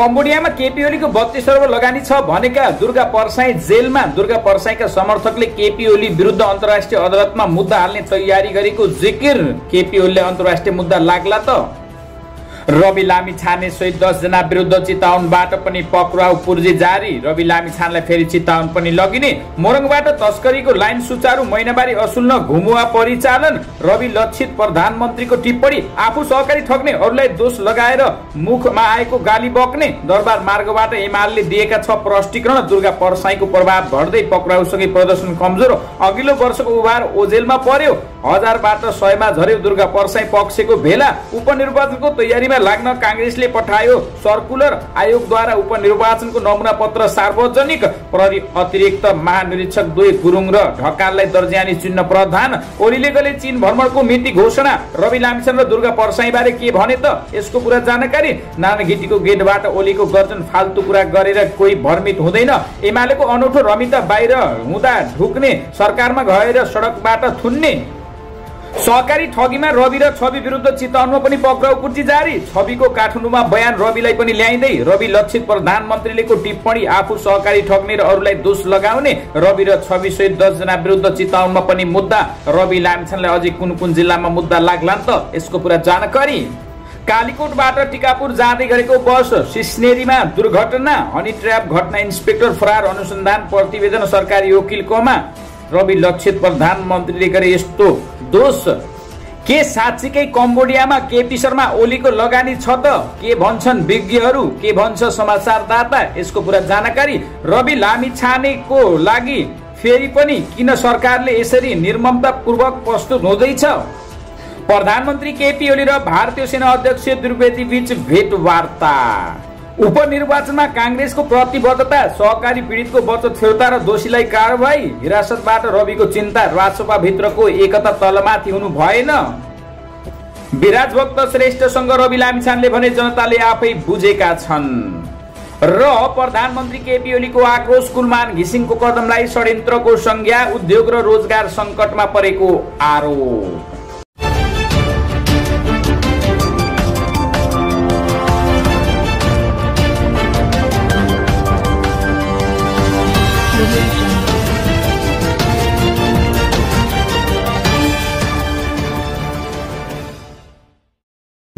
कम्बोडियामा केपी ओलीको बत्तीस अर्ब लगानी छ भनेका दुर्गा पर्साई जेलमा दुर्गा पर्साईका समर्थकले केपी ओली विरुद्ध अन्तर्राष्ट्रिय अदालतमा मुद्दा हाल्ने तयारी गरेको जिकिर। केपी ओलीले अन्तर्राष्ट्रिय मुद्दा लाग्ला त। रवि लामी छाने सहित दसजना विरुद्ध चितावनबाट पनि पक्राउ पूर्जी जारी। रवि लामी छानलाई फेरि चितावन पनि लगिने। मोरङबाट तस्करीको लाइन सुचारू महिनावारी असुल्न घुमुवा परिचालन। रवि लक्षित प्रधानमन्त्रीको टिप्पणी आफू सहकारी ठग्ने अरूलाई दोष लगाएर मुखमा आएको गाली बक्ने। दरबार मार्गबाट एमाले दिएका छ प्रष्टीकरण। दुर्गा परसाईको प्रभाव घट्दै पक्राउसँगै प्रदर्शन कमजोर। अघिल्लो वर्षको उभार ओझेलमा पर्यो। हजारबाट सयमा झर्यो दुर्गा पर्साई पक्षको भेला। उपनिर्वाचनको तयारीमा लाग्न काङ्ग्रेसले पठायो। सर्कुलर आयोगद्वारा उपनिर्वाचनको नमुना पत्र सार्वजनिक। प्रहरी अतिरिक्त महानिरीक्षक दुई गुरुङ र ढकाललाई दर्जानी चिन्ह प्रधान। ओलीले गले चीन भ्रमणको मिति घोषणा। रवि लामिछान र दुर्गा पर्साई बारे के भने त? यसको पुरा जानकारी? नाना घिटीको गेटबाट ओलीको गर्जन फाल्तु कुरा गरेर कोही भ्रमित हुँदैन। एमालेको अनौठो रमिता बाहिर हुँदा ढुक्ने। सरकारमा गएर सडकबाट थुन्ने। सहकारी ठगीमा रवि र छवि विरुद्ध चितवनमा पनि पक्राउ पूर्ति जारी। छविको काठमाडौँमा बयान रविलाई पनि ल्याइँदै रवि लक्षित प्रधानमन्त्रीलेको टिप्पणी आफू सहकारी ठग्ने र अरूलाई दोष लगाउने रवि र छवि सहित दसजना विरुद्ध चितवनमा पनि मुद्दा। रवि लामिछानलाई अझै कुन कुन जिल्लामा मुद्दा लाग्लान् त यसको पुरा जानकारी। कालीकोटबाट टिकापुर जाँदै गरेको बस सिस्नेरीमा दुर्घटना हनी ट्र्याप घटना इन्सपेक्टर फरार अनुसन्धान प्रतिवेदन सरकारी वकिलकोमा। रवि लक्षित प्रधानमन्त्रीले गरे यस्तो दोष। के साँच्चीकै कम्बोडियामा केपी शर्मा ओलीको लगानी छ त? के भन्छन् विज्ञहरू? के भन्छ समाचारदाता? यसको पुरा जानकारी रवि लामी छानेको लागि फेरि पनि किन सरकारले यसरी निर्ममतापूर्वक प्रस्तुत हुँदैछ? प्रधानमन्त्री केपी ओली र भारतीय सेना अध्यक्ष द्विवेदी बीच भेटवार्ता। उपनिर्वाचनमा काङ्ग्रेसको प्रतिबद्धता सहकारी पीडितको बचत फिर्ता र दोषीलाई कारवाही हिरासतबाट रविको चिन्ता राजसभा भित्रको एकता तलमाथि हुनु भएन। विराज भक्त श्रेष्ठसँग रवि लामिछानले भने जनताले आफै बुझेका छन्। र प्रधानमन्त्री केपी ओलीको आक्रोश कुलमान घिसिङको कदमलाई षड्यन्त्रको संज्ञा उद्योग र रोजगार सङ्कटमा परेको आरोप।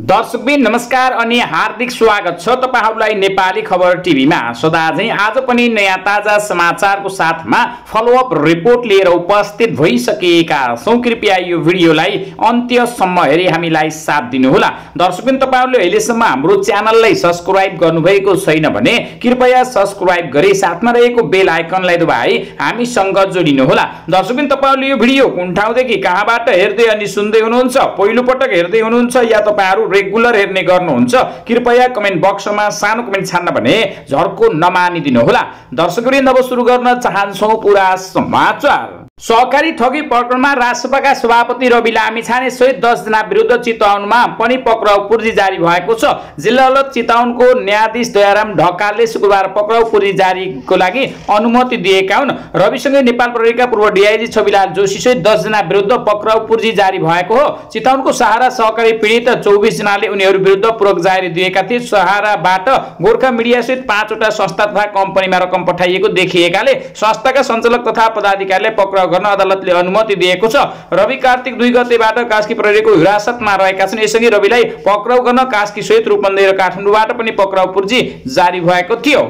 दर्शकबिन नमस्कार अनि हार्दिक स्वागत छ तपाईँहरूलाई नेपाली खबर टिभीमा। सदा झै आज पनि नयाँ ताजा समाचारको साथमा फलोअप रिपोर्ट लिएर उपस्थित भइसकेका छौँ। कृपया यो भिडियोलाई अन्त्यसम्म हेरी हामीलाई साथ दिनुहोला। दर्शकबिन तपाईँहरूले अहिलेसम्म हाम्रो च्यानललाई सब्सक्राइब गर्नुभएको छैन भने कृपया सब्सक्राइब गरी साथमा रहेको बेल आइकनलाई दबाई हामीसँग जोडिनुहोला। दर्शकबिन तपाईँहरूले यो भिडियो कुन ठाउँदेखि कहाँबाट हेर्दै अनि सुन्दै हुनुहुन्छ? पहिलो पटक हेर्दै हुनुहुन्छ या तपाईँहरू रेगुलर हेर्ने गर्नुहुन्छ। कृपया कमेन्ट बक्समा सानो कमेन्ट छान्न भने झर्को नमानिदिनुहोला। दर्शकवृन्द अब सुरु गर्न चाहन्छौँ पुरा समाचार। सहकारी ठगी प्रकरणमा राजसभाका सभापति रवि लामिछाने सहित दसजना विरुद्ध चितवनमा पनि पक्राउ पूर्जी जारी भएको छ। जिल्ला अदालत चितवनको न्यायाधीश दयाराम ढकालले शुक्रबार पक्राउ पूर्जी जारीको लागि अनुमति दिएका हुन्। रविसँगै नेपाल प्रहरीका पूर्व डिआइजी छविलाल जोशी सहित दसजना विरुद्ध पक्राउ पूर्जी जारी भएको हो। चितवनको सहारा सहकारी पीडित चौबिसजनाले उनीहरू विरुद्ध पूरक जारी दिएका थिए। सहाराबाट गोर्खा मिडिया सहित पाँचवटा संस्था तथा कम्पनीमा रकम पठाइएको देखिएकाले संस्थाका सञ्चालक तथा पदाधिकारीले पक्राउ गर्न अदालतले अनुमति दिएको छ। रवि कार्तिक दुई गतेबाट कास्की प्रहरीको हिरासतमा रहेका छन्। यसअघि रविलाई पक्राउ गर्न कास्की सहित रूपन्देही र काठमाडौँबाट पनि पक्राउ पूर्जी जारी भएको थियो।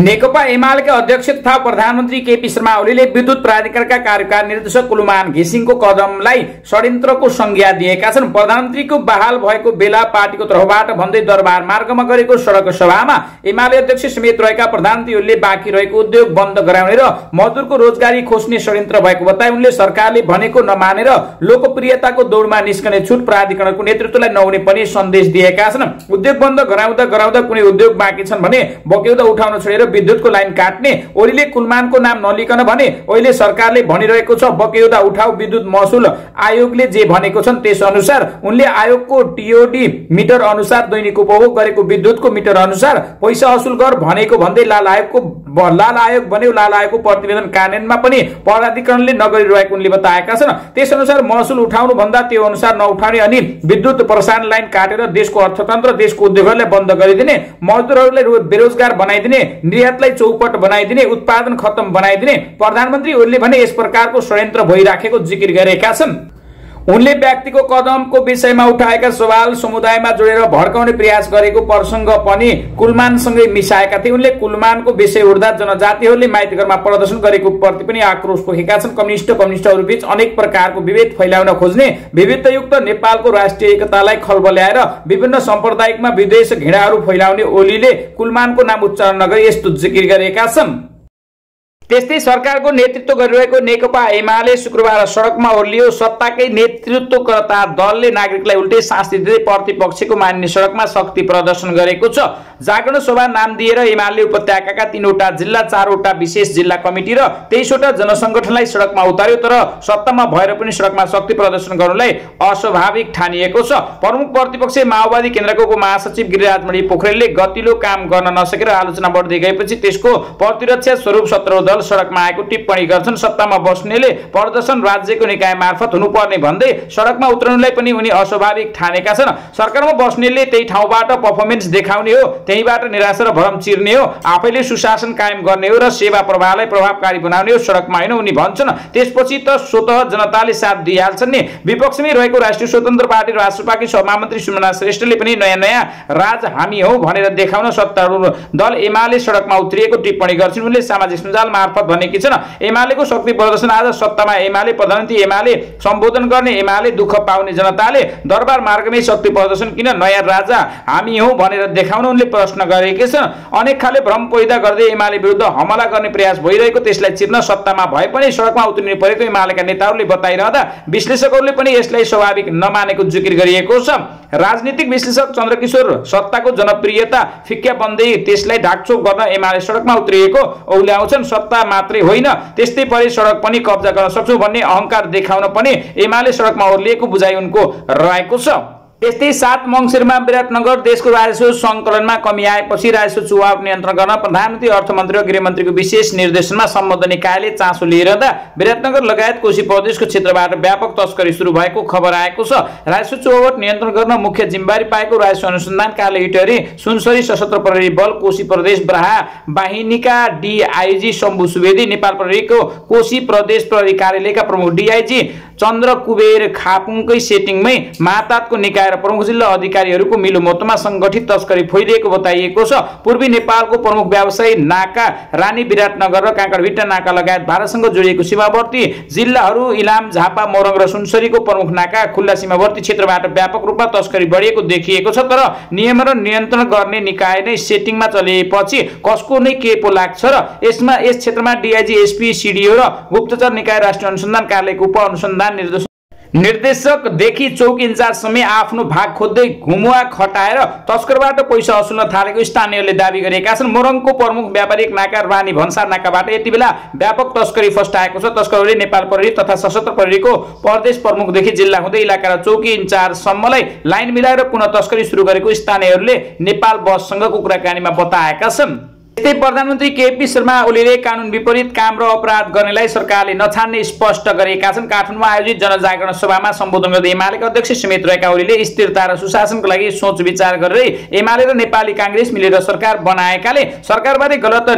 नेकपा एमालेका अध्यक्ष तथा प्रधानमन्त्री केपी शर्मा ओलीले विद्युत प्राधिकरणका कार्यकारी निर्देशक कुलमान घिसिङको कदमलाई षड्यन्त्रको संज्ञा दिएका छन्। प्रधानमन्त्रीको बहाल भएको बेला पार्टीको तर्फबाट भन्दै दरबार मार्गमा गरेको सडक सभामा एमाले अध्यक्ष समेत रहेका प्रधानमन्त्री ओलीले बाँकी रहेको उद्योग बन्द गराउने र मजदुरको रोजगारी खोज्ने षड्यन्त्र भएको बताए। उनले सरकारले भनेको नमानेर लोकप्रियताको दौडमा निस्कने छुट प्राधिकरणको नेतृत्वलाई नहुने पनि सन्देश दिएका छन्। उद्योग बन्द गराउँदा गराउँदा कुनै उद्योग बाँकी छन् भने बक्यौदा उठाउन छोडेर विद्युतको लाइन काट्ने ओलीले कुलमानको नाम नलिकन भने अहिले सरकारले भनिरहेको छ बकेउदा उठाउ विद्युत महसुल। आयोगले जे भनेको छन् त्यस अनुसार उनले आयोगको टिओडी मिटर अनुसार दैनिक उपभोग गरेको विद्युतको मिटर अनुसार पैसा असुल गर भनेको भन्दै लाल आयोगको लाल आयोग बन्यो। लाल आयोगको प्रतिवेदन कार्यान्वयनमा पनि प्राधिकरणले नगरिरहेको उनले बताएका छन्। त्यस अनुसार महसुल उठाउनु भन्दा त्यो अनुसार नउठाउने अनि विद्युत प्रसारण लाइन काटेर देशको अर्थतन्त्र देशको उद्योगहरूलाई बन्द गरिदिने मजदुरहरूलाई बेरोजगार बनाइदिने निर्यातलाई चौपट बनाइदिने उत्पादन खत्तम बनाइदिने प्रधानमन्त्री ओलीले भने यस प्रकारको षड्यन्त्र भइराखेको जिकिर गरेका छन्। उनले व्यक्तिको कदमको विषयमा उठाएका सवाल समुदायमा जोडेर भड्काउने प्रयास गरेको प्रसङ्ग पनि कुलमानसँगै मिसाएका थिए। उनले कुलमानको विषय उठ्दा जनजातिहरूले माइतीघरमा प्रदर्शन गरेको प्रति पनि आक्रोश पोखेका छन्। कम्युनिस्ट कम्युनिस्टहरू बीच अनेक प्रकारको विभेद फैलाउन खोज्ने विविधयुक्त नेपालको राष्ट्रिय एकतालाई खलबल्याएर विभिन्न साम्प्रदायिकमा विदेश घृणाहरू फैलाउने ओलीले कुलमानको नाम उच्चारण नगरी यस्तो जिकिर गरेका छन्। त्यस्तै सरकारको नेतृत्व गरिरहेको नेकपा एमाले शुक्रबार सडकमा ओर्लियो। सत्ताकै नेतृत्वकर्ता दलले नागरिकलाई उल्टे शास्ति दिँदै प्रतिपक्षको मान्ने सडकमा शक्ति प्रदर्शन गरेको छ। जागरण सभा नाम दिएर एमाले उपत्यकाका तीनवटा जिल्ला चारवटा विशेष जिल्ला कमिटी र तेइसवटा जनसङ्गठनलाई सडकमा उतार्यो। तर सत्तामा भएर पनि सडकमा शक्ति प्रदर्शन गर्नुलाई अस्वाभाविक ठानिएको छ। प्रमुख प्रतिपक्ष माओवादी केन्द्रको महासचिव गिरिराजमणि पोखरेलले गतिलो काम गर्न नसकेर आलोचना बढ्दै गएपछि त्यसको प्रतिरक्षा स्वरूप सत्र सडकमा आएको टिप्पणी गर्छन्। सत्तामा बस्नेले प्रदर्शन राज्यको निकाय मार्फत हुनुपर्ने भन्दै सडकमा उत्रनुलाई पनि उनी अस्वाभाविक ठानेका छन्। सरकारमा बस्नेले त्यही ठाउँबाट पर्फर्मेन्स देखाउने हो त्यहीबाट निराशा र भरम चिर्ने हो आफैले सुशासन कायम गर्ने हो र सेवा प्रवाहलाई प्रभावकारी बनाउने हो सडकमा होइन उनी भन्छन्। त्यसपछि त स्वत जनताले साथ दिइहाल्छन् नि। विपक्षमै रहेको राष्ट्रिय स्वतन्त्र पार्टी राष्ट्रपाकी सभामन्त्री सुमना श्रेष्ठले पनि नयाँ नयाँ राज हामी हौ भनेर देखाउन सत्तारूढ दल एमाले सडकमा उत्रिएको टिप्पणी गर्छन्। उनले सामाजिक सञ्जाल मार्फत भनेकी छन्? एमालेको शक्ति प्रदर्शन आज सत्तामा एमाले प्रधानमन्त्री एमाले सम्बोधन गर्ने एमाले दुःख पाउने जनताले दरबार मार्गमै शक्ति प्रदर्शन किन नयाँ राजा हामी हौ भनेर देखाउन उनले प्रश्न गरेकै छन्। अनेक खाले भ्रम पैदा गर्दै एमाले विरुद्ध हमला गर्ने प्रयास भइरहेको त्यसलाई चिर्न सत्तामा भए पनि सडकमा उत्रिनु परेको एमालेका नेताहरूले बताइरहँदा विश्लेषकहरूले पनि यसलाई स्वाभाविक नमानेको जिकिर गरिएको छ। राजनीतिक विश्लेषक चन्द्रकिशोर सत्ताको जनप्रियता फिक्या बन्दै त्यसलाई ढाकछोप गर्न एमाले सडकमा उत्रिएको औल्याउँछन् सत्ता मात्रै होइन त्यस्तै परि सडक पनि कब्जा गर्न सक्छु भन्ने अहङ्कार देखाउन पनि एमाले सडकमा ओर्लिएको बुझाइ उनको रहेको छ। त्यस्तै सात मङ्सिरमा विराटनगर देशको राजस्व सङ्कलनमा कमी आएपछि राजस्व चुहाव नियन्त्रण गर्न प्रधानमन्त्री अर्थमन्त्री र गृहमन्त्रीको विशेष निर्देशनमा सम्बद्ध निकायले चासो लिइरहँदा विराटनगर लगायत कोशी प्रदेशको क्षेत्रबाट व्यापक तस्करी सुरु भएको खबर आएको छ। राजस्व चुहावट नियन्त्रण गर्न मुख्य जिम्मेवारी पाएको राजस्व अनुसन्धान कार्य इटरी सुनसरी सशस्त्र प्रहरी बल कोशी प्रदेश ब्राहा वाहिनीका डिआइजी शम्भु सुवेदी नेपाल प्रहरीको कोशी प्रदेश प्रहरी कार्यालयका प्रमुख डिआइजी चन्द्र कुबेर खापुङकै सेटिङमै मातातको निकाय र प्रमुख जिल्ला अधिकारीहरूको मिलोमतोमा सङ्गठित तस्करी फैलिएको बताइएको छ। पूर्वी नेपालको प्रमुख व्यवसायी नाका रानी विराटनगर र काँकडभिट्टा नाका लगायत भारतसँग जोडिएको सीमावर्ती जिल्लाहरू इलाम झापा मोरङ र सुनसरीको प्रमुख नाका खुल्ला सीमावर्ती क्षेत्रबाट व्यापक रूपमा तस्करी बढिएको देखिएको छ। तर नियम र नियन्त्रण गर्ने निकाय नै सेटिङमा चलेपछि कसको नै के पो लाग्छ र यसमा यस क्षेत्रमा डिआइजी एसपी सिडिओ र गुप्तचर निकाय राष्ट्रिय अनुसन्धान कार्यालयको उप अनुसन्धान निर्देशकदेखि चौक इन्चार्जसम्म आफ्नो भाग खोज्दै घुमुवा खटाएर तस्करबाट पैसा असुल्न थालेको स्थानीयले दावी गरेका छन्। मोरङको प्रमुख व्यापारिक नाका रानी भन्सार नाकाबाट यति बेला व्यापक तस्करी फस्टाएको छ। तस्करहरूले नेपाल प्रहरी तथा सशस्त्र प्रहरीको प्रदेश प्रमुखदेखि जिल्ला हुँदै इलाका र चौकी इन्चार्जसम्मलाई लाइन मिलाएर पुनः तस्करी सुरु गरेको स्थानीयहरूले नेपाल बससँगको कुराकानीमा बताएका छन्। यस्तै प्रधानमन्त्री केपी शर्मा ओलीले कानुन विपरीत काम र अपराध गर्नेलाई सरकारले नछान्ने स्पष्ट गरेका छन्। काठमाडौँमा आयोजित जनजागरण सभामा सम्बोधन गर्दै एमालेका अध्यक्ष समेत रहेका ओलीले स्थिरता र सुशासनको लागि सोच विचार गरेर एमाले र नेपाली काङ्ग्रेस मिलेर सरकार बनाएकाले सरकारबारे गलत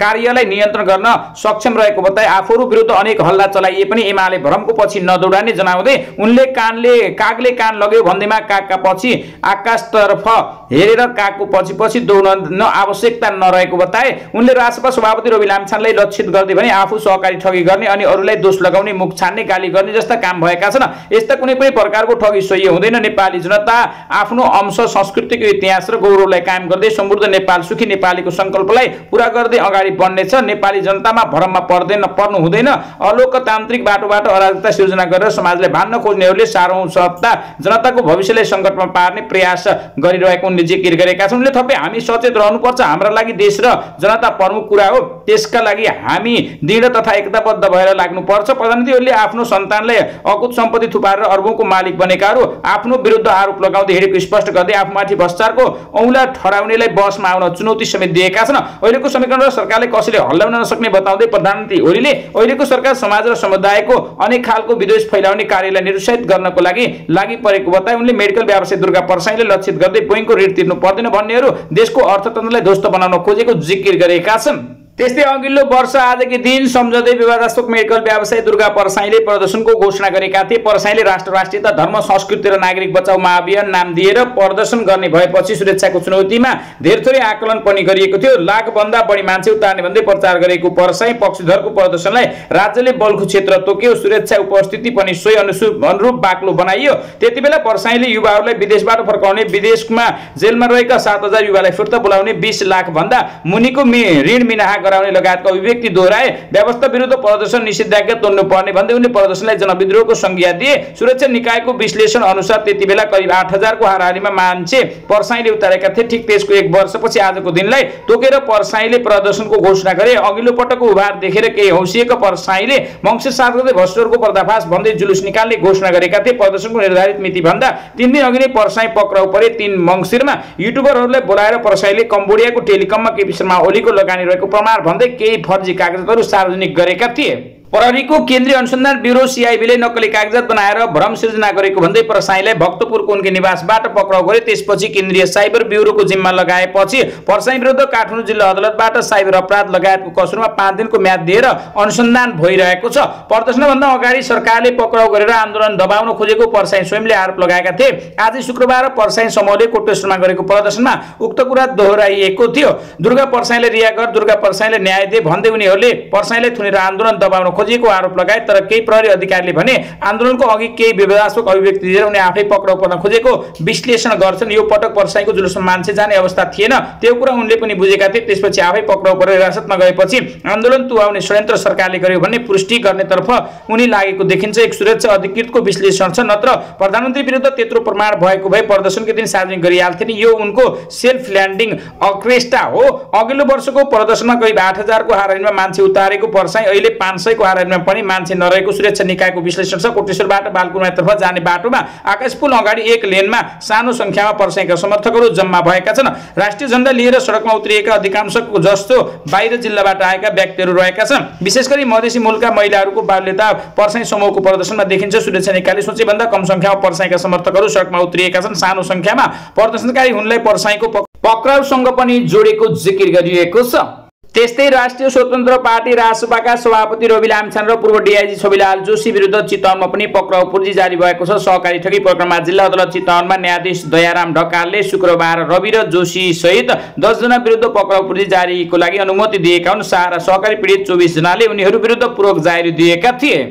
कार्यलाई नियन्त्रण गर्न सक्षम रहेको बताए आफूहरू विरुद्ध अनेक हल्ला चलाइए पनि एमाले भ्रमको पछि नदौडाने जनाउँदै उनले कानले कागले कान लग्यो भन्दैमा कागका पछि आकाशतर्फ हेरेर कागको पछि पछि दौडन आवश्यकता नरहे रहेको बताए। उनले राजसभा सभापति रवि लामछानलाई लक्षित गर्दै भने आफू सहकारी ठगी गर्ने अनि अरूलाई दोष लगाउने मुख छान्ने गाली गर्ने जस्ता काम भएका छन्। यस्ता कुनै पनि प्रकारको ठगी सही हुँदैन। नेपाली जनता आफ्नो अंश संस्कृतिको इतिहास र गौरवलाई कायम गर्दै समृद्ध नेपाल सुखी नेपालीको सङ्कल्पलाई पुरा गर्दै अगाडि बढ्नेछ। नेपाली जनतामा भरममा पर्दैन पर्नु हुँदैन। अलोकतान्त्रिक बाटोबाट अराजकता सिर्जना गरेर समाजलाई भान्न खोज्नेहरूले सारौँ सत्ता जनताको भविष्यलाई सङ्कटमा पार्ने प्रयास गरिरहेको उनले जिकिर गरेका छन्। उनले थपे हामी सचेत रहनुपर्छ। हाम्रा लागि देश र जनता प्रमुख कुरा हो। त्यसका लागि हामी दृढ तथा एकताबद्ध भएर लाग्नुपर्छ। प्रधानमन्त्रीहरूले आफ्नो सन्तानलाई अकुत सम्पत्ति थुपारेर अर्बौँको मालिक बनेकाहरू आफ्नो विरुद्ध आरोप लगाउँदै हिँडेको स्पष्ट गर्दै आफूमाथि भ्रष्टाचारको औँला ठहराउनेलाई बसमा आउन चुनौती समेत दिएका छन्। अहिलेको समीकरण सरकारले कसैले हल्लाउन नसक्ने बताउँदै प्रधानमन्त्री ओलीले अहिलेको सरकार समाज र समुदायको अनेक खालको विद्वेष फैलाउने कार्यलाई निरुत्साहित गर्नको लागि लागि परेको बताए उनले मेडिकल व्यवसाय दुर्गा पर्साईले लक्षित गर्दै बोइङको ऋण तिर्नु पर्दैन भन्नेहरू देशको अर्थतन्त्रलाई ध्वस्त बनाउन खोजेको जिकिर गरेका छन्। त्यस्तै अघिल्लो वर्ष आजकै दिन सम्झँदै विवादास्पद मेडिकल व्यवसायी दुर्गा परसाईले प्रदर्शनको घोषणा गरेका थिए। परसाईले राष्ट्र राष्ट्रियता धर्म संस्कृति र नागरिक बचाउ महाअभियान नाम दिएर प्रदर्शन गर्ने भएपछि सुरक्षाको चुनौतीमा धेरै थोरै आकलन पनि गरिएको थियो। लाखभन्दा बढी मान्छे उतार्ने भन्दै प्रचार गरेको परसाई पक्षधरको प्रदर्शनलाई राज्यले बल्खु क्षेत्र तोक्यो। सुरक्षा उपस्थिति पनि सोही अनुरूप बाक्लो बनाइयो। त्यति बेला परसाईले युवाहरूलाई विदेशबाट फर्काउने विदेशमा जेलमा रहेका सात हजार युवालाई फिर्ता बोलाउने बिस लाख भन्दा मुनिको ऋण मिनाहा गराउने लगायतका अभिव्यक्ति दोहोऱ्याए व्यवस्था विरुद्ध प्रदर्शन निषेधाज्ञा तोड्नु पर्ने भन्दै उनले प्रदर्शनलाई जनविद्रोहको संज्ञा दिए सुरक्षा निकायको विश्लेषण अनुसार त्यति बेला करिब आठ हजारको हाराहारीमा मान्छे पर्साईले उतारेका थिए ठिक त्यसको एक वर्षपछि आजको दिनलाई तोकेर पर्साईले प्रदर्शनको घोषणा गरे अघिल्लो पटकको उभार देखेर केही हौसिएका पर्साईले मङ्सिर सात गते भ्रष्टहरूको पर्दाफास भन्दै जुलुस निकाल्ने घोषणा गरेका थिए प्रदर्शनको निर्धारित मिति भन्दा तिन दिन अघि नै पर्साई पक्राउ परे तिन मङ्सिरमा युट्युबरहरूलाई बोलाएर पर्साईले कम्बोडियाको टेलिकममा केपी शर्मा ओलीको लगानी रहेको प्रमाण भन्दै केही फर्जी कागजातहरू सार्वजनिक गरेका थिए प्रहरीको केन्द्रीय अनुसन्धान ब्युरो सिआइबीले नक्कली कागजात बनाएर भ्रम सिर्जना गरेको भन्दै प्रसाईलाई भक्तपुरको उनकै निवासबाट पक्राउ गरे। त्यसपछि केन्द्रीय साइबर ब्युरोको जिम्मा लगाएपछि प्रसाई विरुद्ध काठमाडौँ जिल्ला अदालतबाट साइबर अपराध लगायतको कसुरमा पाँच दिनको म्याद दिएर अनुसन्धान भइरहेको छ। प्रदर्शनभन्दा अगाडि सरकारले पक्राउ गरेर आन्दोलन दबाउन खोजेको पर्साई स्वयंले आरोप लगाएका थिए। आज शुक्रबार पर्साई समूहले कोटेश्वरमा गरेको प्रदर्शनमा उक्त कुरा दोहोऱ्याइएको थियो। दुर्गा पर्साईले रिया कर दुर्गा पर्साईले न्याय दिए भन्दै उनीहरूले पर्साईलाई थुनेर आन्दोलन दबाउन खोजिएको आरोप लगाए तर केही प्रहरी अधिकारीले भने आन्दोलनको अघि केही विवादास्पद अभिव्यक्ति दिएर उनी आफै पक्राउ पर्न खोजेको विश्लेषण गर्छन्। यो पटक पर्साईको जुलुसमा मान्छे जाने अवस्था थिएन। त्यो कुरा उनले पनि बुझेका थिए। त्यसपछि आफै पक्राउ परेर हिरासतमा गएपछि आन्दोलन तुवाउने षड्यन्त्र सरकारले गर्यो भन्ने पुष्टि गर्नेतर्फ उनी लागेको देखिन्छ। एक सुरक्षा अधिकृतको विश्लेषण छ नत्र प्रधानमन्त्री विरुद्ध त्यत्रो प्रमाण भएको भए प्रदर्शनको दिन सार्वजनिक गरिहाल्थे नि। यो उनको सेल्फ ल्यान्डिङ अक्रेस्टा हो। अघिल्लो वर्षको प्रदर्शनमा करिब आठ हजारको हारानीमा मान्छे उतारेको पर्साई अहिले पाँच सयको हारानीमा पनि मान्छे नरहेको सुरक्षा निकायको विश्लेषण छ। कोटेश्वरबाट बालकुमारतर्फ जाने बाटोमा आकाश पुल अगाडि एक लेनमा सानो सङ्ख्यामा पर्साईका समर्थकहरू जम्मा भएका छन्। राष्ट्रिय झण्डा लिएर सडकमा उत्रिएका अधिकांशको जस्तो बाहिर जिल्लाबाट आएका व्यक्तिहरू रहेका छन्। विशेष गरी मधेसी मूलका महिलाहरूको बाल्यता पर्साई समूहको प्रदर्शनमा देखिन्छ। सुरक्षा निकायले सोचेभन्दा कम सङ्ख्यामा पर्साईका समर्थकहरू सडकमा उत्रिएका छन्। सानो सङ्ख्यामा प्रदर्शनकारी हुनलाई पर्साईको पक्राउसँग पनि जोडेको जिकिर गरिएको छ। त्यस्तै राष्ट्रिय स्वतन्त्र पार्टी राजसभाका सभापति रवि लामछान र पूर्व डिआइजी छविलाल जोशी विरुद्ध चितवनमा पनि पक्राउ पूर्जी जारी भएको छ सहकारी ठगी प्रकरणमा जिल्ला अदालत चितवनमा न्यायाधीश दयाराम ढकालले शुक्रबार रवि र जोशी सहित दसजना विरुद्ध पक्राउ पूर्जी जारीको लागि अनुमति दिएका हुन् सारा सहकारी पीडित चौबिसजनाले उनीहरू विरुद्ध पूर्वक जारी दिएका थिए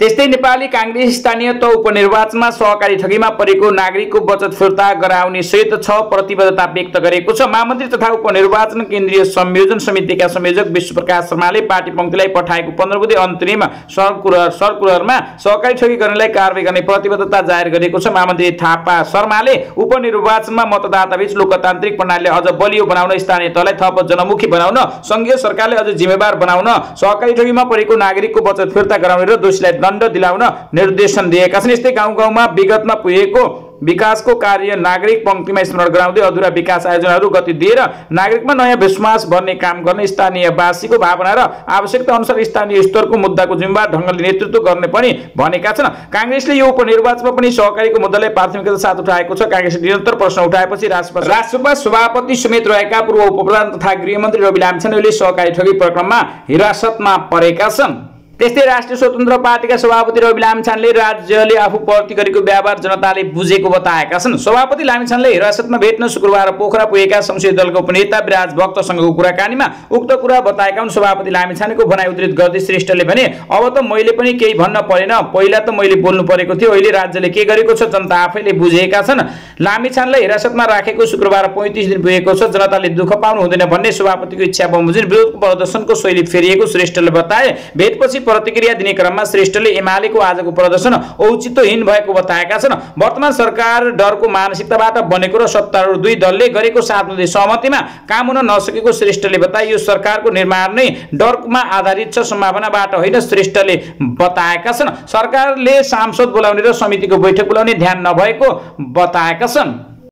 त्यस्तै नेपाली काङ्ग्रेस स्थानीय त उपनिर्वाचनमा सहकारी ठगीमा परेको नागरिकको बचत फिर्ता गराउने सहित छ प्रतिबद्धता व्यक्त गरेको छ। महामन्त्री तथा उपनिर्वाचन केन्द्रीय संयोजन समितिका संयोजक विश्वप्रकाश शर्माले पार्टी पङ्क्तिलाई पठाएको पन्ध्र बुधे अन्तरिम सर्कुलर सर्कुलरमा सहकारी ठगी गर्नेलाई कारवाही गर्ने प्रतिबद्धता जाहेर गरेको छ। महामन्त्री थापा शर्माले उपनिर्वाचनमा मतदाताबीच लोकतान्त्रिक प्रणालीलाई अझ बलियो बनाउन स्थानीय तहलाई थप जनमुखी बनाउन सङ्घीय सरकारले अझ जिम्मेवार बनाउन सहकारी ठगीमा परेको नागरिकको बचत फिर्ता गराउने र दोषीलाई दण्ड दिलाउन निर्देशन दिएका छन्। यस्तै गाउँ गाउँमा विगतमा पुगेको विकासको कार्य नागरिक पङ्क्तिमा स्मरण गराउँदै अधुरा विकास आयोजनाहरू गति दिएर नागरिकमा नयाँ विश्वास भर्ने काम गर्ने स्थानीयवासीको भावना र आवश्यकता अनुसार स्थानीय स्तरको मुद्दाको जिम्मेवार ढङ्गले नेतृत्व गर्ने पनि भनेका छन्। काङ्ग्रेसले यो उपनिर्वाचनमा पनि सहकारीको मुद्दालाई प्राथमिकता साथ उठाएको छ। काङ्ग्रेसले निरन्तर प्रश्न उठाएपछि राष्ट्रसभा सभापति समेत रहेका पूर्व उपप्रधान तथा गृहमन्त्री रवि लामछानेले सहकारी ठगी प्रकरणमा हिरासतमा परेका छन्। त्यस्तै राष्ट्रिय स्वतन्त्र पार्टीका सभापति रवि लामिछानले राज्यले आफू प्रति गरेको व्यवहार जनताले बुझेको बताएका छन्। सभापति लामिछानले हिरासतमा भेट्न शुक्रबार पोखरा पुगेका संसदीय दलको उपनेता विराज भक्तसँगको कुराकानीमा उक्त कुरा बताएका हुन्। सभापति लामिछानेको भनाइ उद्धित गर्दै श्रेष्ठले भने अब त मैले पनि केही भन्न परेन। पहिला त मैले बोल्नु परेको थियो। अहिले राज्यले के गरेको छ जनता आफैले बुझेका छन् लामिछानलाई हिरासतमा राखेको शुक्रबार पैँतिस दिन पुगेको छ। जनताले दुःख पाउनु हुँदैन भन्ने सभापतिको इच्छा बमोजिम विरोधको प्रदर्शनको शैली फेरिएको श्रेष्ठले बताए। भेटपछि प्रतिक्रिया दिने क्रममा श्रेष्ठले एमालेको आजको प्रदर्शन औचित्यहीन भएको बताएका छन् वर्तमान सरकार डरको मानसिकताबाट बनेको र सत्तारूढ दुई दलले गरेको सातमध्ये सहमतिमा काम हुन नसकेको श्रेष्ठले बताए यो सरकारको निर्माण नै डरमा आधारित छ सम्भावनाबाट होइन श्रेष्ठले बताएका छन् सरकारले सांसद बोलाउने र समितिको बैठक बोलाउने ध्यान नभएको बताएका छन्